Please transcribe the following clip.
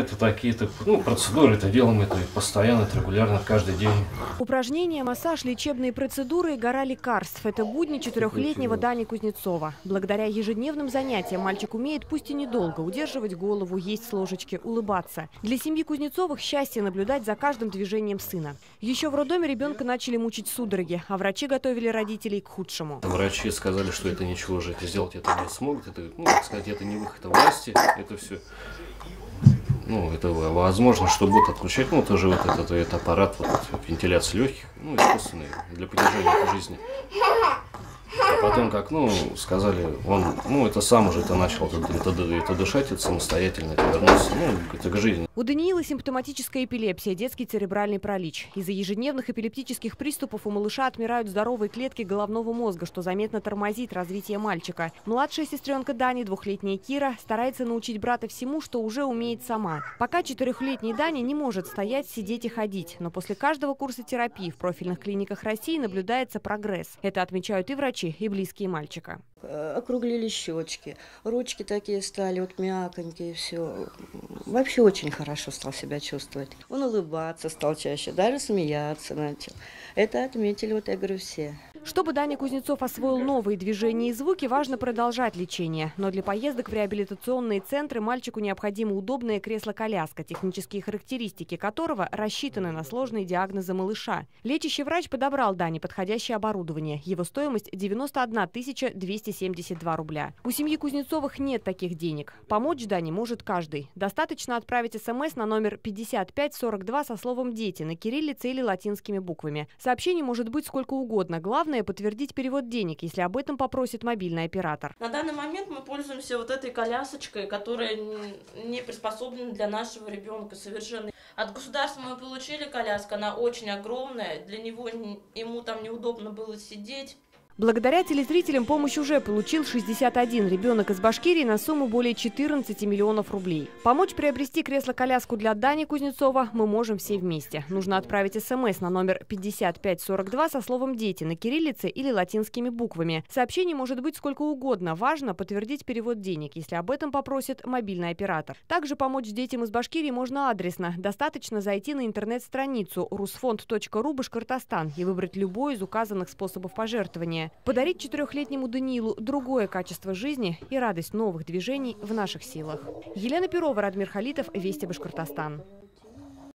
Это такие-то ну, процедуры, это делаем это постоянно, это регулярно, каждый день. Упражнения, массаж, лечебные процедуры и гора лекарств – это будни четырехлетнего Дани Кузнецова. Благодаря ежедневным занятиям мальчик умеет, пусть и недолго, удерживать голову, есть с ложечки, улыбаться. Для семьи Кузнецовых счастье наблюдать за каждым движением сына. Еще в роддоме ребенка начали мучить судороги, а врачи готовили родителей к худшему. Врачи сказали, что это ничего же это сделать это не смогут, это, ну, так сказать, это не выход власти, это все ну, это возможно, что будут отключать, ну, тоже вот этот, этот аппарат вот, вентиляции легких, ну, искусственный, для поддержания жизни. Потом, как, ну, сказали, он, ну, это сам уже это начал это, это, это дышать, это самостоятельно, это вернулся, ну, это к жизни. У Даниила симптоматическая эпилепсия, детский церебральный паралич. Из-за ежедневных эпилептических приступов у малыша отмирают здоровые клетки головного мозга, что заметно тормозит развитие мальчика. Младшая сестренка Дани, двухлетняя Кира, старается научить брата всему, что уже умеет сама. Пока четырехлетний Дани не может стоять, сидеть и ходить, но после каждого курса терапии в профильных клиниках России наблюдается прогресс. Это отмечают и врачи, и близкие мальчика. Э, округлили щечки, ручки такие стали вот мяконькие, все. Вообще очень хорошо стал себя чувствовать. Он улыбаться стал чаще, даже смеяться начал. Это отметили, вот я говорю, все. Чтобы Даня Кузнецов освоил новые движения и звуки, важно продолжать лечение. Но для поездок в реабилитационные центры мальчику необходимо удобное кресло-коляска, технические характеристики которого рассчитаны на сложные диагнозы малыша. Лечащий врач подобрал Дане подходящее оборудование. Его стоимость 91 272 рубля. У семьи Кузнецовых нет таких денег. Помочь Дане может каждый. Достаточно отправить смс на номер 5542 со словом «дети» на кириллице или латинскими буквами. Сообщений может быть сколько угодно. Главное Главное – подтвердить перевод денег, если об этом попросит мобильный оператор. На данный момент мы пользуемся вот этой колясочкой, которая не приспособлена для нашего ребенка совершенно. От государства мы получили коляску, она очень огромная, для него ему там неудобно было сидеть. Благодаря телезрителям помощь уже получил 61 ребенок из Башкирии на сумму более 14 миллионов рублей. Помочь приобрести кресло-коляску для Дани Кузнецова мы можем все вместе. Нужно отправить смс на номер 5542 со словом «дети» на кириллице или латинскими буквами. Сообщение может быть сколько угодно. Важно подтвердить перевод денег, если об этом попросит мобильный оператор. Также помочь детям из Башкирии можно адресно. Достаточно зайти на интернет-страницу rusfond.ru Башкортостан и выбрать любой из указанных способов пожертвования. Подарить четырехлетнему Даниилу другое качество жизни и радость новых движений в наших силах. Елена Перова, Радмир Халитов, Вести Башкортостан.